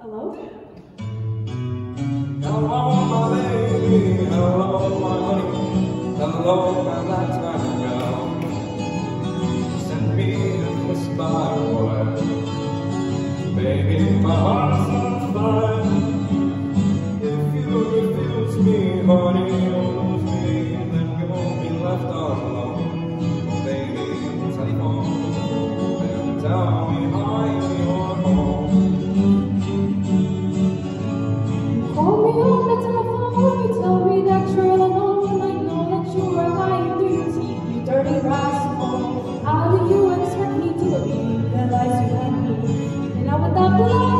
Hello? Hello, my baby. Hello, my honey. Hello, my lifetime girl. Send me a. Baby, my heart's on fire. If you refuse me, honey, And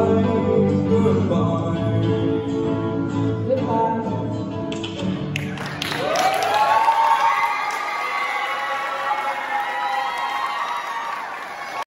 Goodbye.